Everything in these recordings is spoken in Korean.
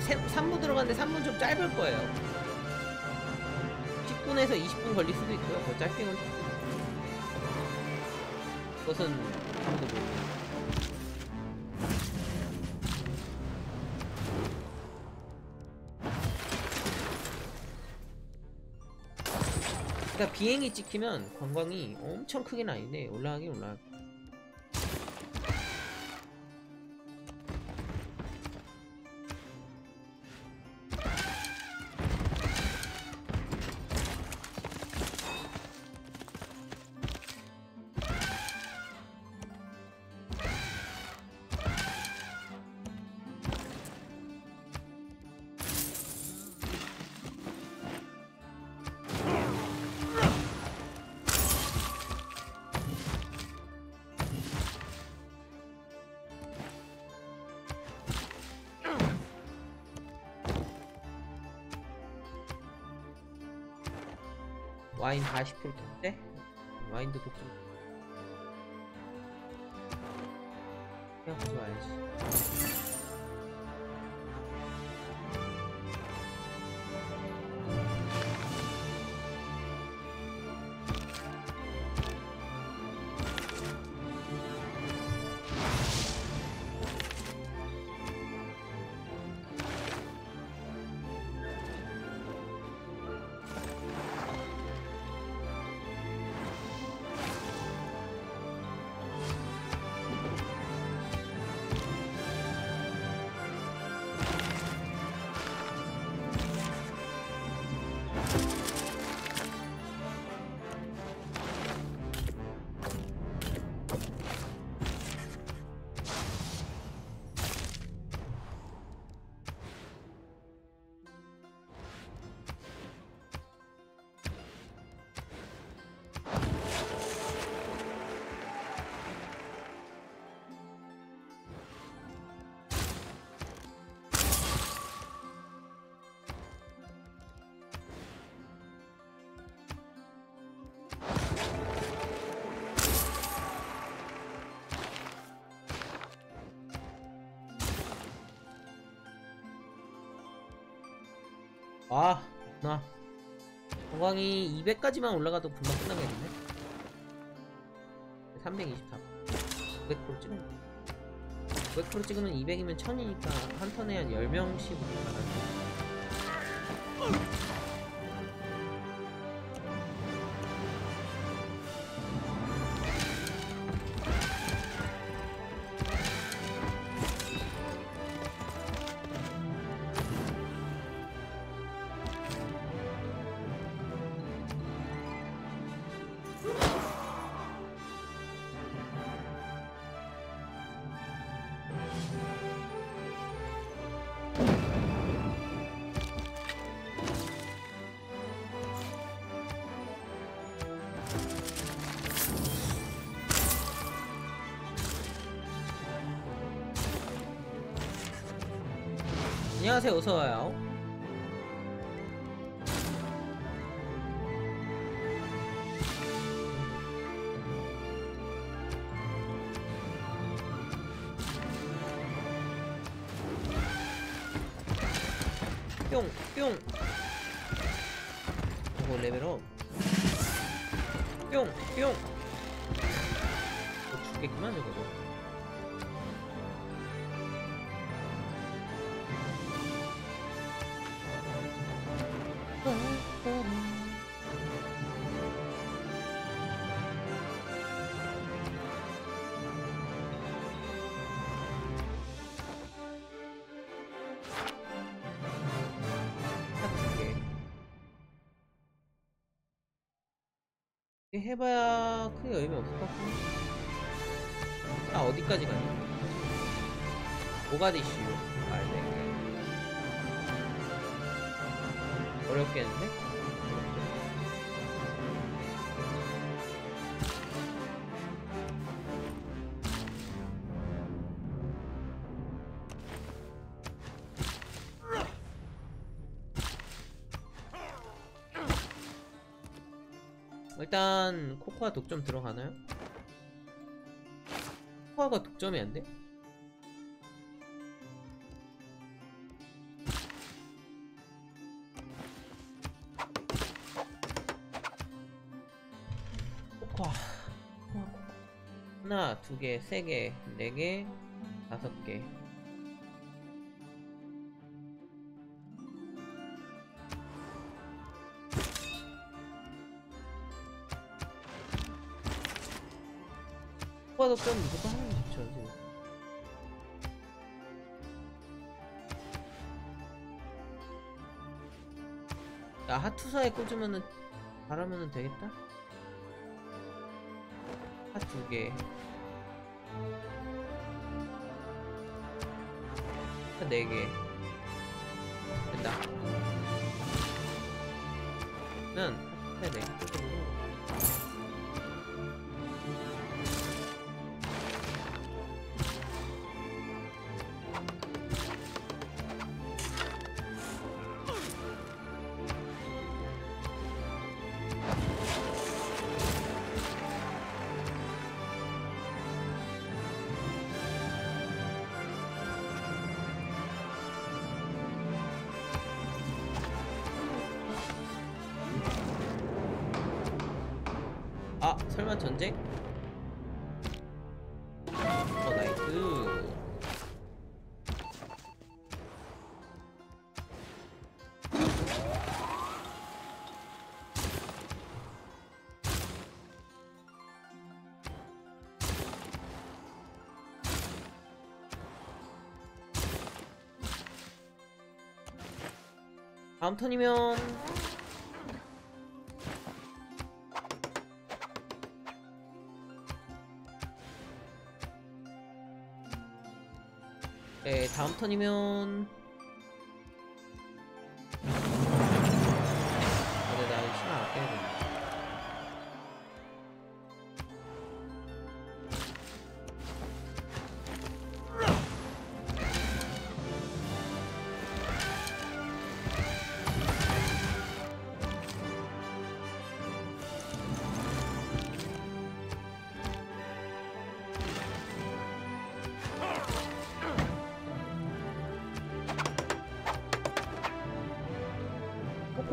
3부 들어갔는데 3부 좀 짧을 거예요. 10분에서 20분 걸릴 수도 있고요. 더 짧게 걸릴 수도 있고 그것은 아무도 모르고 그러니까 비행이 찍히면 관광이 엄청 크게는 아닌데 올라가긴 올라가 와인 40% 줬대? 와인도 독점 아, 나 건강이 200까지만 올라가도 금방 끝나겠네. 324. 900% 찍으면 900% 찍으면 200이면 1000이니까 한 턴에 한 10명씩 올라가는 안녕하세요 어서와요 뿅! 뿅! 오 레벨업 뿅! 뿅! 어, 죽겠구만 저거 해봐야 크게 의미 없을 것 같고 아 어디까지 가니? 모가디슈 아 네. 어렵겠는데? 일단 코코아 독점 들어가나요? 코코아가 독점이 안 돼? 코코아 하나, 두 개, 세 개, 네 개, 다섯 개 덕점 무조건 게 좋죠 지금. 야 하투사에 꽂으면은 잘하면은 되겠다? 핫두개. 네개. 된다. 는 핫두개 다음 턴이면 네, 다음 턴이면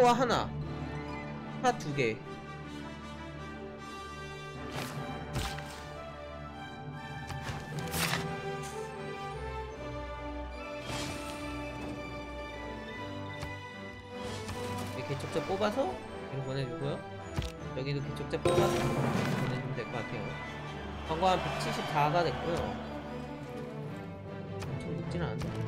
코코아 하나, 파두 개. 이렇게 개척자 뽑아서 이거 보내주고요. 여기도 개척자 뽑아서 보내주면 될 것 같아요. 광고 한 174가 됐고요. 엄청 높지는 않은데.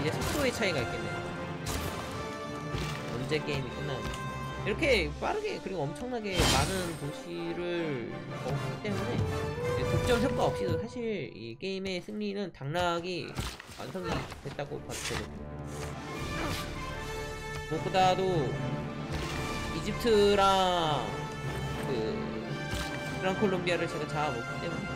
이제 속도의 차이가 있겠네. 언제 게임이 끝나는지. 이렇게 빠르게, 그리고 엄청나게 많은 도시를 먹기 때문에, 독점 효과 없이도 사실 이 게임의 승리는 당락이 완성이 됐다고 봐도 되거든요. 무엇보다도 이집트랑 그 그란 콜롬비아를 제가 잡아먹기 때문에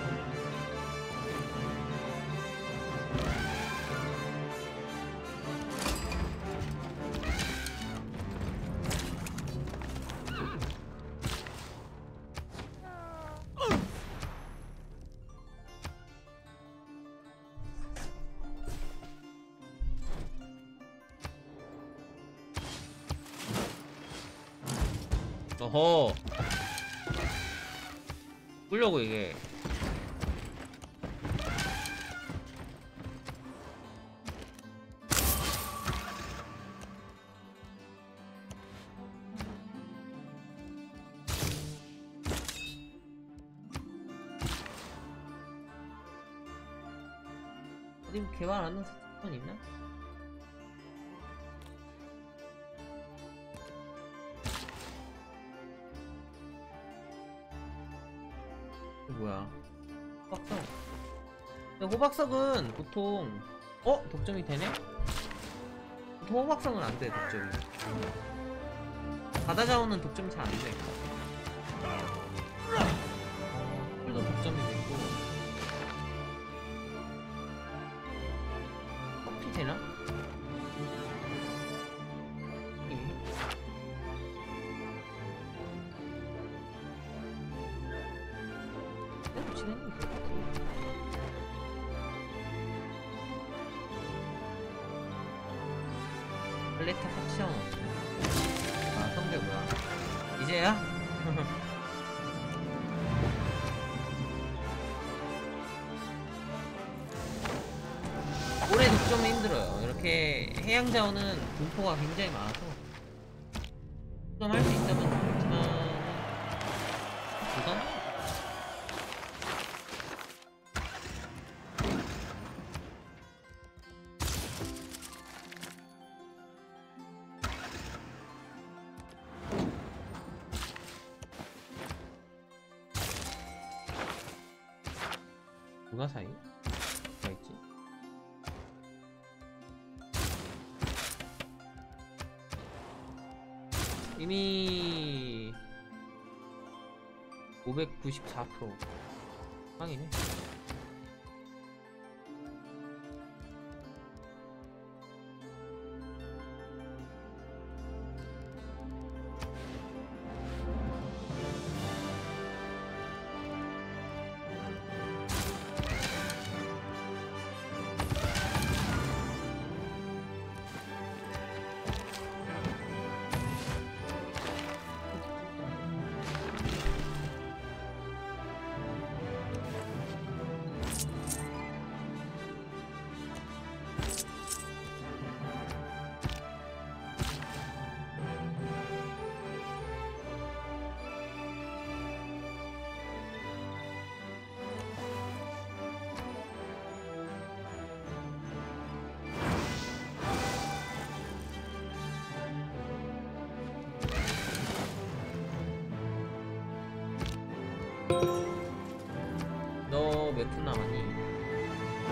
어허. 끌려고 이게. 어디 개발 안한 스 뭐야? 호박석. 근데 호박석은 보통 어 독점이 되네? 호박성은 안 돼 독점이 바다 자원은 독점이 잘 안 돼. 어, 풀도 독점이 해양 자원은 분포가 굉장히 많아서 독점할 수 있 이미 594% 빵이네. 너몇푼 남았니?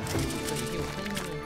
저 이게 5천이면 꽤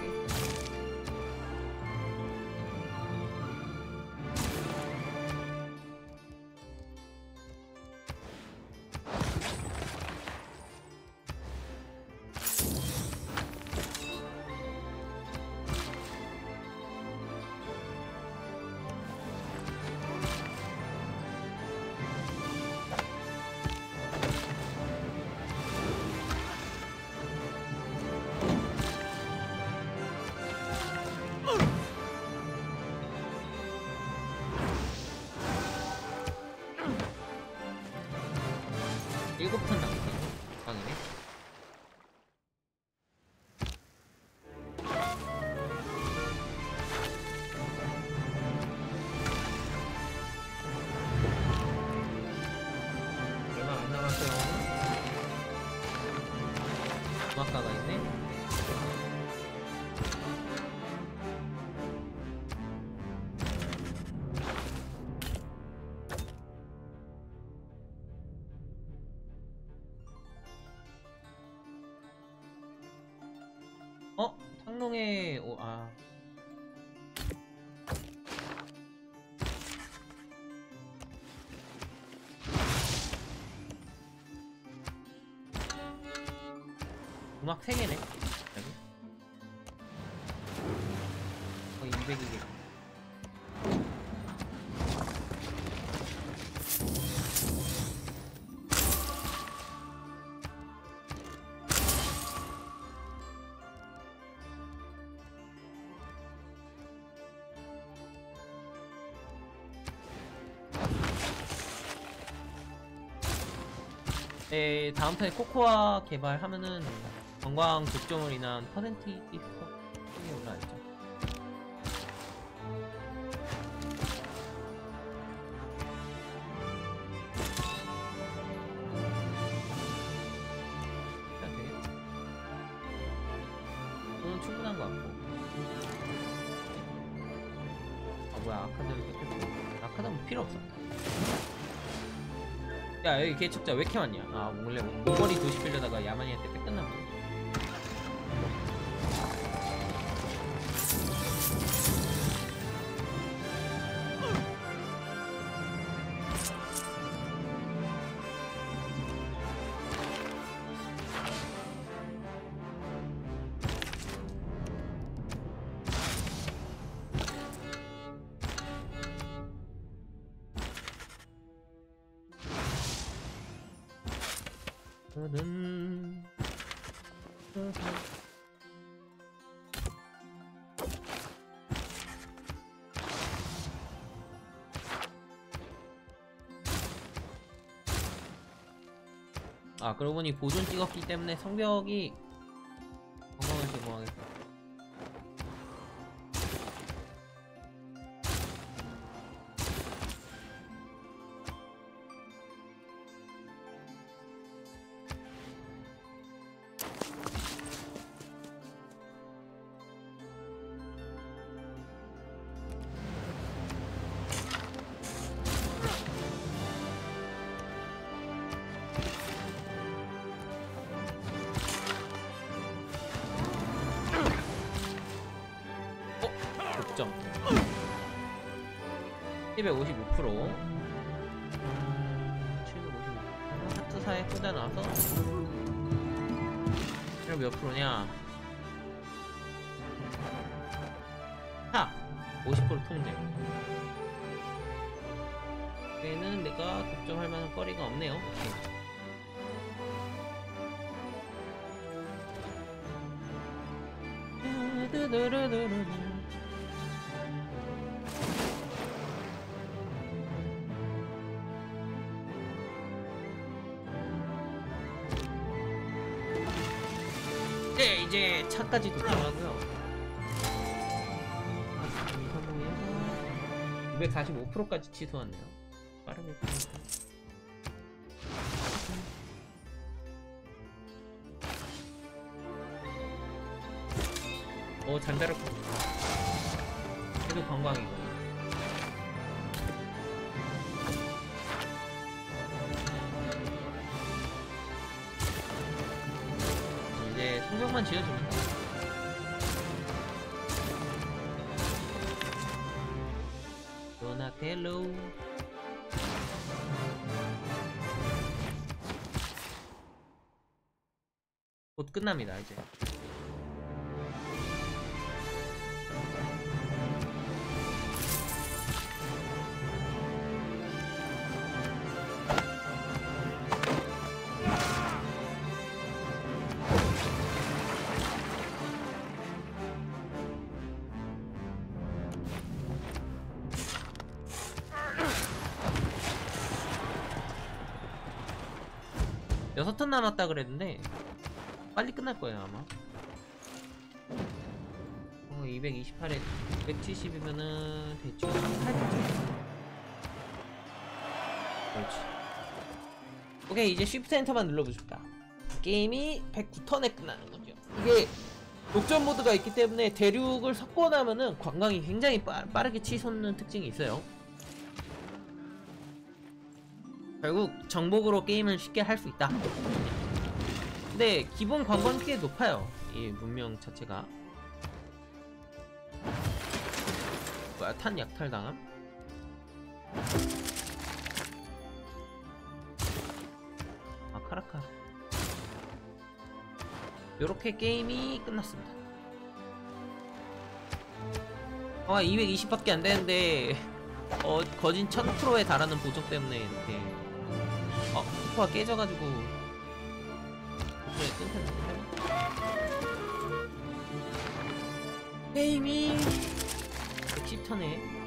어? 창롱에 오, 아 음악 3개네 네, 다음 턴에 코코아 개발하면은 관광 독점으로 인한 퍼센티지 개척자 왜 이렇게 많냐? 아 원래 목걸이 도시 빌려다가 야만이한테 뺏겼나 보네 아 그러고 보니 보존 찍었기 때문에 성벽이 하트사에 꽂아 놔서. 이거 몇 프로냐? 4 50% 통제 얘는 내가 득점할 만한 거리가 없네요. 네, 차까지 도착하고요. 아, 성공해서 245%까지 취소했네요. 빠르게. 오, 잔다르크. 그래도 관광이고. 이제 성벽만 지어주면 돼. 도나텔로 곧 끝납니다 이제 여섯 턴 남았다 그랬는데 빨리 끝날 거예요 아마. 어, 228에 170이면은 대충 8점 그렇지. 오케이 이제 쉬프트 엔터만 눌러보십니다. 게임이 109턴에 끝나는 거죠. 이게 녹전 모드가 있기 때문에 대륙을 나면은 관광이 굉장히 빠, 빠르게 치솟는 특징이 있어요 결국 정복으로 게임을 쉽게 할 수 있다. 근데 기본 관광 꽤 높아요. 이 문명 자체가. 뭐야 탄 약탈 당함? 아 카라카. 요렇게 게임이 끝났습니다. 아 220밖에 안 되는데 어 거진 1000%에 달하는 보정 때문에 이렇게 어, 쿠퍼가 깨져가지고 그래 끊겼는데 게임이 110턴에.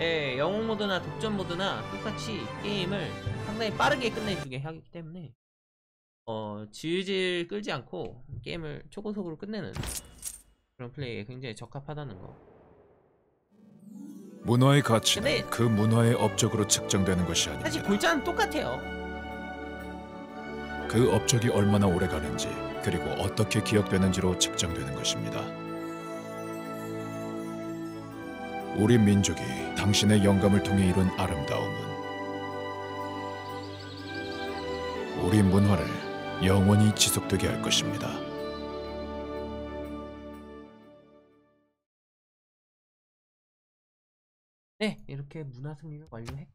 예, 영웅 모드나 독점 모드나 똑같이 게임을 상당히 빠르게 끝내주게 하기 때문에 어, 질질 끌지 않고 게임을 초고속으로 끝내는 그런 플레이에 굉장히 적합하다는 거. 문화의 가치는 근데- 그 문화의 업적으로 측정되는 것이 사실 아닙니다. 골자는 똑같아요. 그 업적이 얼마나 오래 가는지 그리고 어떻게 기억되는지로 측정되는 것입니다. 우리 민족이 당신의 영감을 통해 이룬 아름다움은 우리 문화를 영원히 지속되게 할 것입니다. 네, 이렇게 문화 승리를 완료했고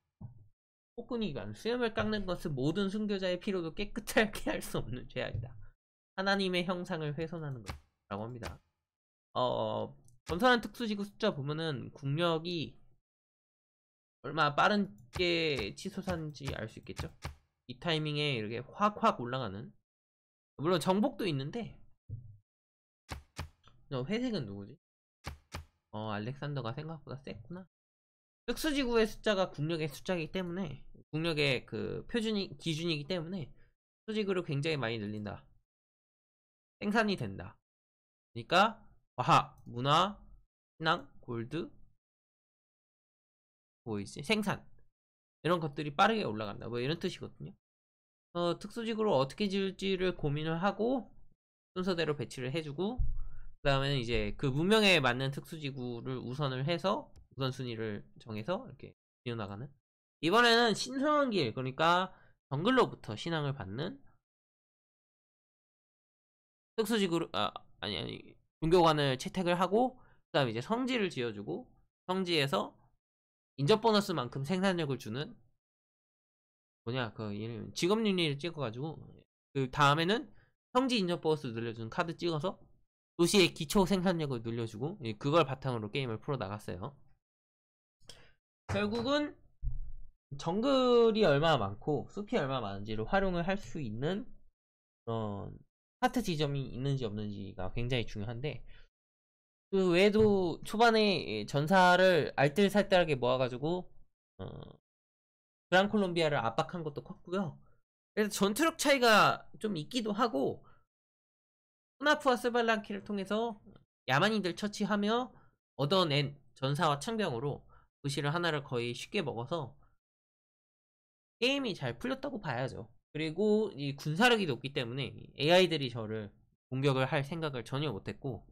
폭군이관 수염을 깎는 것은 모든 순교자의 피로도 깨끗하게 할 수 없는 죄악이다. 하나님의 형상을 훼손하는 것이라고 합니다. 어, 건설한 특수지구 숫자 보면은 국력이 얼마나 빠르게 치솟았는지 알 수 있겠죠? 이 타이밍에 이렇게 확확 올라가는 물론 정복도 있는데 저 회색은 누구지? 어 알렉산더가 생각보다 셌구나 특수지구의 숫자가 국력의 숫자이기 때문에 국력의 그 표준이 기준이기 때문에 특수지구를 굉장히 많이 늘린다. 생산이 된다. 그러니까 과학, 문화, 신앙, 골드 뭐 이제 생산. 이런 것들이 빠르게 올라간다. 뭐 이런 뜻이거든요. 어, 특수지구를 어떻게 지을지를 고민을 하고 순서대로 배치를 해주고 그 다음에는 이제 그 문명에 맞는 특수지구를 우선을 해서 우선순위를 정해서 이렇게 이어나가는? 이번에는 신성한 길 그러니까 정글로부터 신앙을 받는? 특수지구를 아 아니 아니 종교관을 채택을 하고 그 다음에 이제 성지를 지어주고 성지에서 인접 보너스만큼 생산력을 주는? 뭐냐 그 이름 직업 윤리를 찍어가지고 그 다음에는 성지 인접 보너스 늘려주는 카드 찍어서 도시의 기초 생산력을 늘려주고 예, 그걸 바탕으로 게임을 풀어 나갔어요. 결국은 정글이 얼마나 많고 숲이 얼마나 많은지를 활용을 할 수 있는 그런 하트 지점이 있는지 없는지가 굉장히 중요한데 그 외에도 초반에 전사를 알뜰살뜰하게 모아가지고 어, 그랑콜롬비아를 압박한 것도 컸고요. 그래서 전투력 차이가 좀 있기도 하고 후나프와 스발랑키를 통해서 야만인들 처치하며 얻어낸 전사와 창병으로 도시를 하나를 거의 쉽게 먹어서 게임이 잘 풀렸다고 봐야죠. 그리고 이 군사력이 높기 때문에 AI들이 저를 공격을 할 생각을 전혀 못했고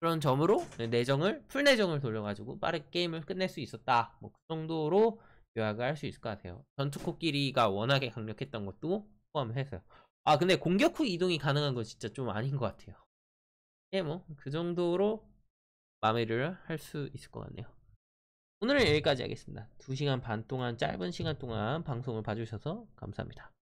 그런 점으로 내정을 풀 내정을 돌려가지고 빠르게 게임을 끝낼 수 있었다. 뭐 그 정도로 요약을 할 수 있을 것 같아요. 전투 코끼리가 워낙에 강력했던 것도 포함해서요. 아 근데 공격 후 이동이 가능한 건 진짜 좀 아닌 것 같아요. 예, 뭐 그 정도로 마무리를 할 수 있을 것 같네요. 오늘은 여기까지 하겠습니다. 2시간 반 동안 짧은 시간 동안 방송을 봐주셔서 감사합니다.